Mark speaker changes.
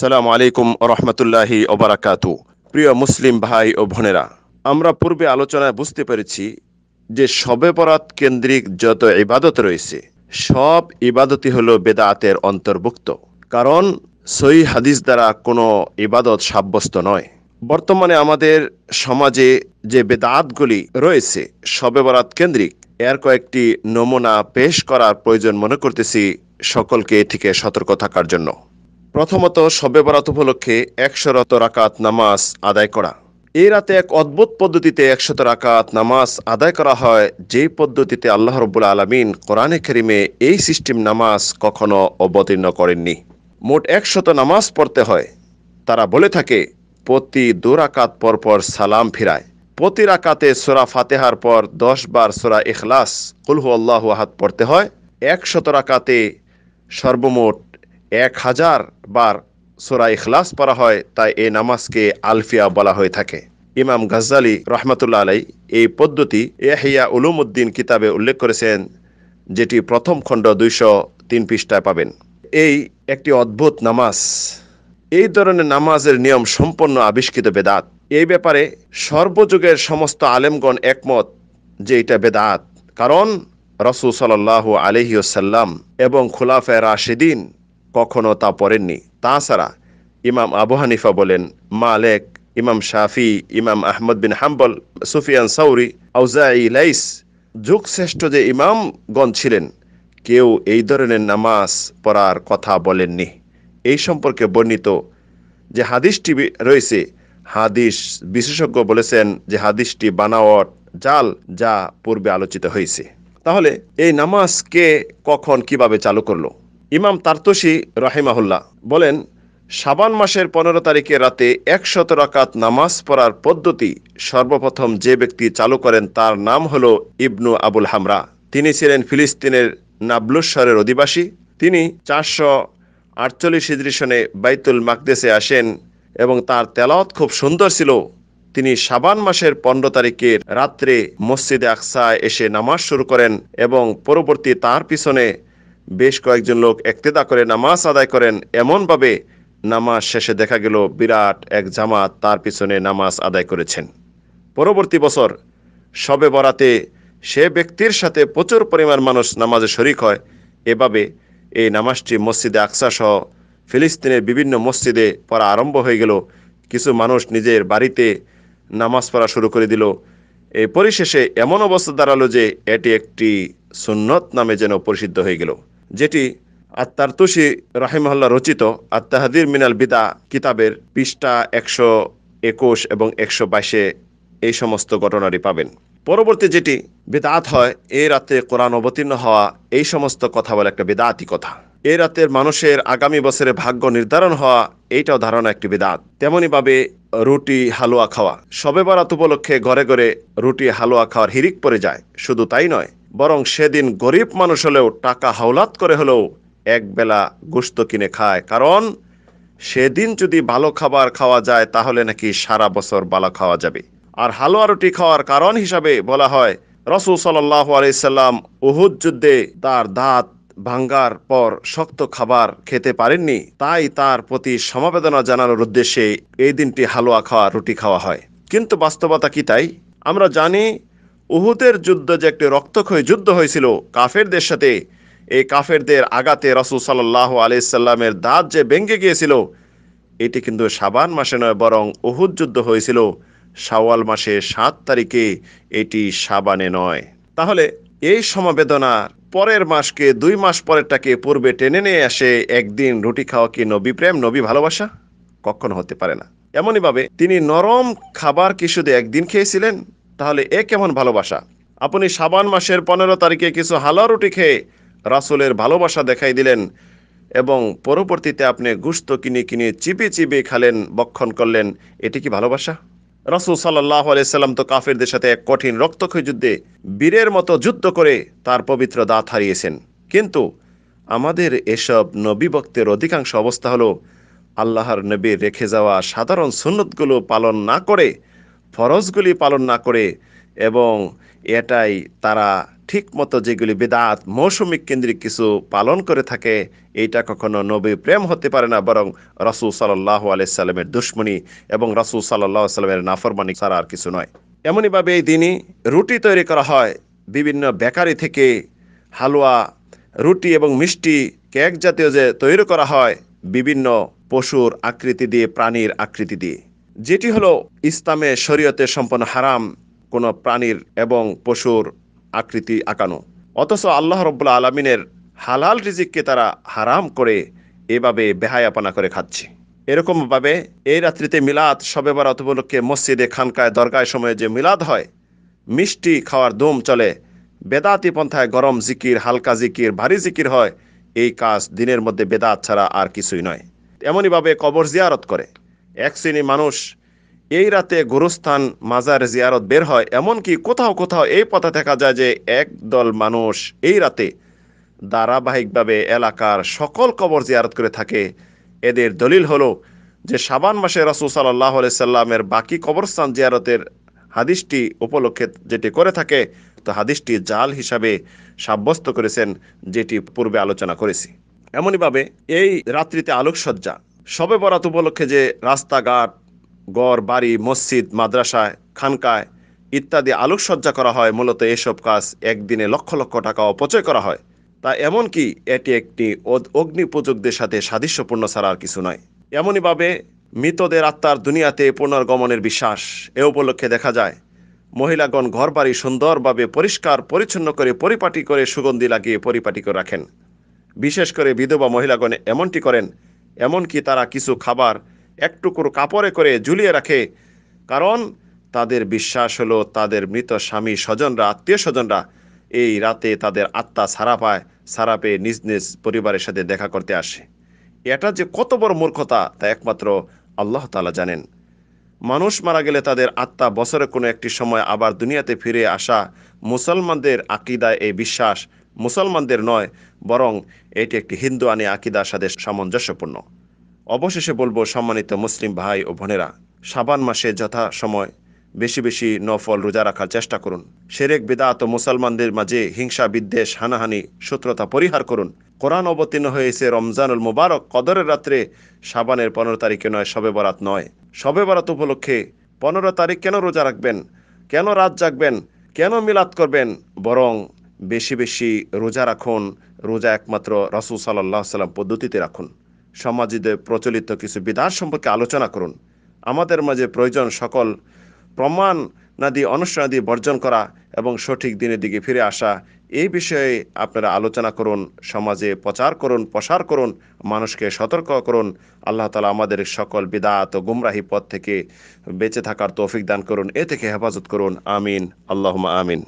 Speaker 1: সালাম আলাইকুম রহমতুল্লাহি ওবারাকাতু প্রিয় মুসলিম ভাই ও বোনেরা, আমরা পূর্বে আলোচনায় বুঝতে পেরেছি যে শবে বরাত কেন্দ্রিক যত ইবাদত রয়েছে, সব ইবাদতই হল বেদাতের অন্তর্ভুক্ত। কারণ সই হাদিস দ্বারা কোনো ইবাদত সাব্যস্ত নয়। বর্তমানে আমাদের সমাজে যে বেদাতগুলি রয়েছে শবে বরাত কেন্দ্রিক, এর কয়েকটি নমুনা পেশ করার প্রয়োজন মনে করতেছি সকলকে এ থেকে সতর্ক থাকার জন্য। প্রথমত শবে বরাত উপলক্ষে একশো রত রাকাত নামাজ আদায় করা। এই রাতে এক অদ্ভুত পদ্ধতিতে একশত রাকাত নামাজ আদায় করা হয় যেই পদ্ধতিতে আল্লাহ রব্বুল আলমিন কোরআনে খেরিমে এই সিস্টেম নামাজ কখনো অবতীর্ণ করেননি। মোট একশত নামাজ পড়তে হয়। তারা বলে থাকে, প্রতি দু রাকাত পর পর সালাম ফিরায়। প্রতি রাকাতে সোরা ফাতেহার পর দশ বার সোরা ইখলাস কুলহু আল্লাহ আহাদ পড়তে হয়। একশত রাকাতে সর্বমোট এক হাজার বার সোরা ইখলাস পড়া হয়, তাই এই নামাজকে আলফিয়া বলা হয়ে থাকে। ইমাম গাজ্জালি রহমতুল্লাহ আলাই এই পদ্ধতি এহিয়া উলুমুদ্দিন কিতাবে উল্লেখ করেছেন, যেটি প্রথম খণ্ড দুইশো তিন পৃষ্ঠায় পাবেন। এই একটি অদ্ভুত নামাজ, এই ধরনের নামাজের নিয়ম সম্পন্ন আবিষ্কৃত বেদাত। এই ব্যাপারে সর্বযুগের সমস্ত আলেমগণ একমত যে এটা বেদাত। কারণ রসুল সাল্লাহ আলহিউসাল্লাম এবং খুলাফে রাশেদিন কখনো তা পড়েননি। তাছাড়া ইমাম আবু হানিফা বলেন, মালেক, ইমাম শাফি, ইমাম Ahmad bin Hanbal, Sufyan Thawri Awzai Laith যুগশ্রেষ্ঠ যে ইমামগণ ছিলেন, কেউ এই ধরনের নামাজ পড়ার কথা বলেননি। এই সম্পর্কে বর্ণিত যে হাদিসটি রয়েছে, হাদিস বিশেষজ্ঞ বলেছেন যে হাদিসটি বানাওয়াট জাল যা পূর্বে আলোচিত হয়েছে। তাহলে এই নামাজ কে কখন কীভাবে চালু করল? ইমাম তারতসি রাহিমাহুল্লাহ বলেন সাবান মাসের পনেরো তারিখে রাতে একশত রাকাত নামাজ পড়ার পদ্ধতি সর্বপ্রথম যে ব্যক্তি চালু করেন তার নাম হল ইবনু আবুল হামরা। তিনি ছিলেন ফিলিস্তিনের নাবলুশ্বরের অধিবাসী। তিনি চারশো আটচল্লিশ সনে বাইতুল মাকদেসে আসেন এবং তার তেলাওয়াত খুব সুন্দর ছিল। তিনি সাবান মাসের পনেরো তারিখের রাত্রে মসজিদে আকসায় এসে নামাজ শুরু করেন এবং পরবর্তী তার পিছনে বেশ কয়েকজন লোক একতেদা করে নামাজ আদায় করেন। এমনভাবে নামাজ শেষে দেখা গেল, বিরাট এক জামাত তার পিছনে নামাজ আদায় করেছেন। পরবর্তী বছর সবে বরাতে সে ব্যক্তির সাথে প্রচুর পরিমাণ মানুষ নামাজে শরিক হয়। এভাবে এই নামাজটি মসজিদে আকসা সহ ফিলিস্তিনের বিভিন্ন মসজিদে পড়া আরম্ভ হয়ে গেল। কিছু মানুষ নিজের বাড়িতে নামাজ পড়া শুরু করে দিল। এই পরিশেষে এমন অবস্থা দাঁড়াল যে এটি একটি সুন্নত নামে যেন পরিচিদ্ধ হয়ে গেল। যেটি আত্মার তুষি রাহিমহল্লা রচিত আত্মাহাদির মিনাল বিদা কিতাবের পৃষ্ঠা একশো একুশ এবং একশো বাইশে এই সমস্ত ঘটনাটি পাবেন। পরবর্তী যেটি বেদাত হয় এই রাতে কোরআন অবতীর্ণ হওয়া এই সমস্ত কথা বলে একটা বেদাতি কথা। এই রাতের মানুষের আগামী বছরে ভাগ্য নির্ধারণ হওয়া এইটাও ধারণা একটি বেদাত তেমনইভাবে রুটি, হালুয়া খাওয়া। সবে বারাত উপলক্ষে ঘরে ঘরে রুটি, হালুয়া খাওয়ার হিরিক পড়ে যায়। শুধু তাই নয় বরং সেদিন গরিব মানুষ হলেও টাকা হাওলাত করে হলেও এক বেলা গোস্ত কিনে খায়। কারণ সেদিন যদি ভালো খাবার খাওয়া যায়, তাহলে নাকি সারা বছর ভালো খাওয়া যাবে। আর হালুয়া রুটি খাওয়ার কারণ হিসাবে বলা হয়, রসুল সাল্লাহ আলাইসাল্লাম উহুদ যুদ্ধে তার দাঁত ভাঙ্গার পর শক্ত খাবার খেতে পারেননি। তাই তার প্রতি সমবেদনা জানানোর উদ্দেশ্যে এই দিনটি হালুয়া খাওয়া, রুটি খাওয়া হয়। কিন্তু বাস্তবতা কি তাই? আমরা জানি উহুদের যুদ্ধ যে একটি রক্তক্ষয়ী যুদ্ধ হয়েছিল কাফেরদের সাথে এই কাফেরদের আগাতে রসুল সাল্লাহ আলাইসাল্লামের দাঁত যে ভেঙ্গে গিয়েছিল, এটি কিন্তু সাবান মাসে নয়, বরং উহুদ যুদ্ধ হয়েছিল শাওয়াল মাসে সাত তারিখে, এটি সাবানে নয়। তাহলে এই সমবেদনার পরের মাসকে দুই মাস পরেরটাকে পূর্বে টেনে নিয়ে আসে একদিন রুটি খাওয়া কি নবী প্রেম, নবী ভালোবাসা? কখনো হতে পারে না। এমনইভাবে তিনি নরম খাবার কি একদিন খেয়েছিলেন? তাহলে এ কেমন ভালোবাসা? আপনি সাবান মাসের পনেরো তারিখে কিছু হালা রুটি খেয়ে রাসুলের ভালোবাসা দেখাই দিলেন এবং পরবর্তীতে আপনি গুস্ত কিনে কিনে চিপে চিপে খালেন, বক্ষণ করলেন, এটি কি ভালোবাসা? রসুল সাল্লাহ আলাইসাল্লাম তো কাফেরদের সাথে এক কঠিন রক্তক্ষয়ী যুদ্ধে বীরের মতো যুদ্ধ করে তার পবিত্র দাঁত হারিয়েছেন। কিন্তু আমাদের এসব নবী ভক্তের অধিকাংশ অবস্থা হলো, আল্লাহর নবী রেখে যাওয়া সাধারণ সুন্নতগুলো পালন না করে ফরজগুলি পালন না করে এবং এটাই তারা ঠিক মতো যেগুলি বেদাত মৌসুমিক কেন্দ্রিক কিছু পালন করে থাকে, এইটা কখনো নবী প্রেম হতে পারে না, বরং রসুল সাল্লাহ আলাইসাল্লামের দুশ্মনী এবং রাসূল সাল্লাহ সাল্লামের নাফরমানি ছাড়া আর কিছু নয়। এমনইভাবে এই দিনই রুটি তৈরি করা হয়। বিভিন্ন বেকারি থেকে হালুয়া, রুটি এবং মিষ্টি, কেক জাতীয় যে তৈরি করা হয়, বিভিন্ন পশুর আকৃতি দিয়ে, প্রাণীর আকৃতি দিয়ে। যেটি হলো ইসলামে শরীয়তে সম্পন্ন হারাম, কোনো প্রাণীর এবং পশুর আকৃতি আঁকানো। অথচ আল্লাহ রব্বুল্লা আলমিনের হালাল রিজিককে তারা হারাম করে এভাবে বেহায়াপনা করে খাচ্ছে। এরকমভাবে এই রাত্রিতে মিলাদ সবে বারাত উপলক্ষে মসজিদে, খানকায়, দরগায় সময়ে যে মিলাদ হয়, মিষ্টি খাওয়ার দম চলে, বেদাতি পন্থায় গরম জিকির, হালকা জিকির, ভারী জিকির হয়, এই কাজ দিনের মধ্যে বেদাত ছাড়া আর কিছুই নয়। এমনইভাবে কবর জিয়ারত করে। এক শ্রেণি মানুষ এই রাতে গুরুস্থান মাজার জিয়ারত বের হয়, এমনকি কোথাও কোথাও এই পথে দেখা যায় যে এক দল মানুষ এই রাতে ধারাবাহিকভাবে এলাকার সকল কবর জিয়ারত করে থাকে। এদের দলিল হলো যে সাবান মাসে রাসুল সাল্লাহ সাল্লামের বাকি কবরস্থান জিয়ারতের হাদিসটি উপলক্ষে যেটি করে থাকে, তো হাদিসটি জাল হিসাবে সাব্যস্ত করেছেন, যেটি পূর্বে আলোচনা করেছি। এমনইভাবে এই রাত্রিতে আলোকসজ্জা সবে বরাত উপলক্ষে যে রাস্তাঘাট গড় বাড়ি, মসজিদ মাদ্রাসায় খানকায় ইত্যাদি আলোকসজ্জা করা হয়, মূলত এসব কাজ একদিনে লক্ষ লক্ষ টাকা অপচয় করা হয়। তা এমনকি এটি একটি অগ্নি পূজকদের সাথে সাদৃশ্যপূর্ণ ছাড়া আর কিছু নয়। এমনইভাবে মৃতদের আত্মার দুনিয়াতে পুনর্গমনের বিশ্বাস এ উপলক্ষে দেখা যায়। মহিলাগণ ঘর বাড়ি সুন্দরভাবে পরিষ্কার, পরিচ্ছন্ন করে, পরিপাটি করে সুগন্ধি লাগিয়ে পরিপাটি করে রাখেন। বিশেষ করে বিধবা মহিলাগণ এমনটি করেন এমনকি তারা কিছু খাবার একটুকুর কাপড়ে করে ঝুলিয়ে রাখে। কারণ তাদের বিশ্বাস হলো তাদের মৃত স্বামী স্বজনরা, আত্মীয় স্বজনরা এই রাতে তাদের আত্মা সারা পায়, সারা পেয়ে নিজ নিজ পরিবারের সাথে দেখা করতে আসে। এটা যে কত বড় মূর্খতা তা একমাত্র আল্লাহ তালা জানেন। মানুষ মারা গেলে তাদের আত্মা বছরে কোনো একটি সময় আবার দুনিয়াতে ফিরে আসা মুসলমানদের আকিদায় এই বিশ্বাস মুসলমানদের নয়, বরং এটি একটি হিন্দু আনি আকিদার সাথে সামঞ্জস্যপূর্ণ। অবশেষে বলব, সম্মানিত মুসলিম ভাই ও বোনেরা সাবান মাসে যথা সময় বেশি বেশি নফল রোজা রাখার চেষ্টা করুন। সেরেক, বিদাত ও মুসলমানদের মাঝে হিংসা, বিদ্বেষ, হানাহানি, শত্রুতা পরিহার করুন। কোরআন অবতীর্ণ হয়েছে রমজানুল মুবারক, কদরের রাত্রে। সাবানের পনেরো তারিখে নয় সবে বরাত নয়। সবে বরাত উপলক্ষে পনেরো তারিখ কেন রোজা রাখবেন? কেন রাত জাগবেন? কেন মিলাদ করবেন? বরং বেশি বেশি রোজা রাখুন, রোজা একমাত্র রসুল সাল্লাহ সাল্লাম পদ্ধতিতে রাখুন। সমাজে প্রচলিত কিছু বিধান সম্পর্কে আলোচনা করুন। আমাদের মাঝে প্রয়োজন সকল প্রমাণ নাদি অনুষ্ঠানাদি বর্জন করা এবং সঠিক দিনের দিকে ফিরে আসা, এই বিষয়ে আপনারা আলোচনা করুন, সমাজে প্রচার করুন, প্রসার করুন, মানুষকে সতর্ক করুন। আল্লাহ তালা আমাদের সকল বিদাত ও গুমরাহি পথ থেকে বেঁচে থাকার তৌফিক দান করুন, এ থেকে হেফাজত করুন। আমিন। আল্লাহ আমিন।